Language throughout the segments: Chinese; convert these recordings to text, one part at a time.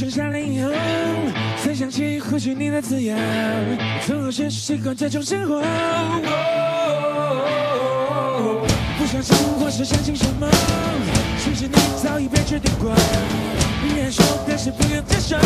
剩下理由，才想起呼吸你的自由。总是习惯这种生活。不相信或是相信什么？其实你早已被决定过。宁愿说，但是不愿接受。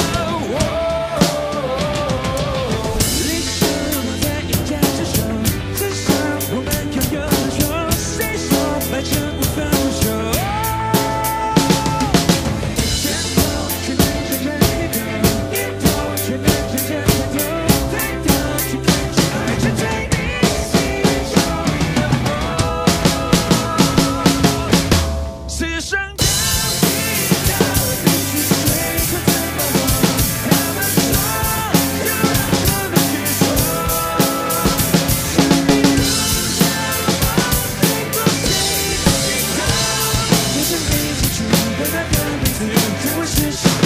Peace.